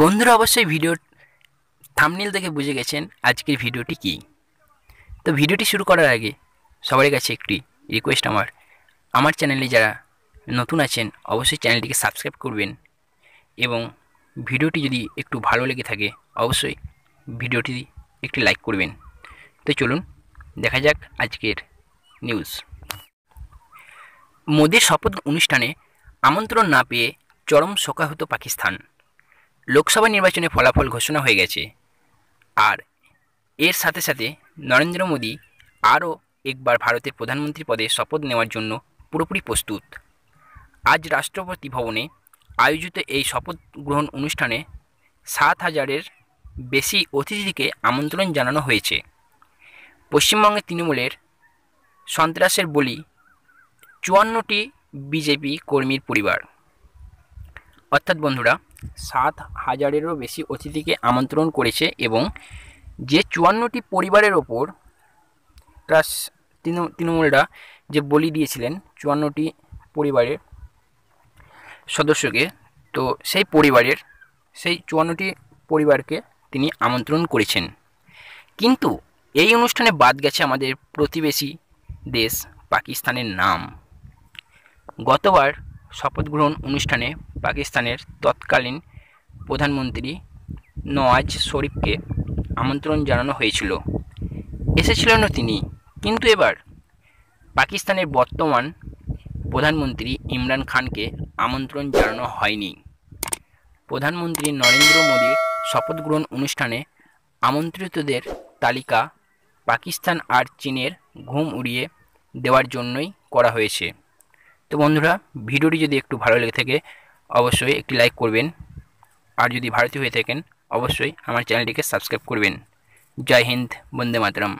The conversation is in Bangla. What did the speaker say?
বন্ধুরা অবশ্যই ভিডিও থামনিল দেখে বুঝে গেছেন আজকের ভিডিওটি কী। তো ভিডিওটি শুরু করার আগে সবার কাছে একটি রিকোয়েস্ট আমার। আমার চ্যানেলে যারা নতুন আছেন, অবশ্যই চ্যানেলটিকে সাবস্ক্রাইব করবেন এবং ভিডিওটি যদি একটু ভালো লেগে থাকে, অবশ্যই ভিডিওটি একটি লাইক করবেন। তো চলুন, দেখা যাক আজকের নিউজ মোদির শপথ অনুষ্ঠানে আমন্ত্রণ না পেয়ে চরম শোকাহত পাকিস্তান। লোকসভা নির্বাচনে ফলাফল ঘোষণা হয়ে গেছে। আর এর সাথে সাথে নরেন্দ্র মোদী আরও একবার ভারতের প্রধানমন্ত্রী পদে শপথ নেওয়ার জন্য পুরোপুরি প্রস্তুত। আজ রাষ্ট্রপতি ভবনে আয়োজিত এই শপথ গ্রহণ অনুষ্ঠানে সাত হাজারের বেশি অতিথিকে আমন্ত্রণ জানানো হয়েছে। পশ্চিমবঙ্গের তৃণমূলের সন্ত্রাসের বলি চুয়ান্নটি বিজেপি কর্মীর পরিবার। অর্থাৎ বন্ধুরা সাত হাজারেরও বেশি অতিথিকে আমন্ত্রণ করেছে এবং যে চুয়ান্নটি পরিবারের ওপর প্লাস তৃণমূলরা যে বলি দিয়েছিলেন চুয়ান্নটি পরিবারের সদস্যকে, তো সেই পরিবারের, সেই চুয়ান্নটি পরিবারকে তিনি আমন্ত্রণ করেছেন। কিন্তু এই অনুষ্ঠানে বাদ গেছে আমাদের প্রতিবেশী দেশ, পাকিস্তানের নাম। গতবার শপথ গ্রহণ অনুষ্ঠানে পাকিস্তানের তৎকালীন প্রধানমন্ত্রী নওয়াজ শরীফকে আমন্ত্রণ জানানো হয়েছিল। এসেছিলেনও তিনি। কিন্তু এবার পাকিস্তানের বর্তমান প্রধানমন্ত্রী ইমরান খানকে আমন্ত্রণ জানানো হয়নি। প্রধানমন্ত্রী নরেন্দ্র মোদীর শপথ গ্রহণ অনুষ্ঠানে আমন্ত্রিতদের তালিকা পাকিস্তান আর চীনের ঘুম উড়িয়ে দেওয়ার জন্যই করা হয়েছে। তো বন্ধুরা, ভিডিওটি যদি একটু ভালো লেগে থাকে, অবশ্যই একটি লাইক করবেন। আর যদি ভারতীয় হয়ে থাকেন, অবশ্যই আমার চ্যানেলটিকে সাবস্ক্রাইব করবেন। জয় হিন্দ, বন্দে মাতরম।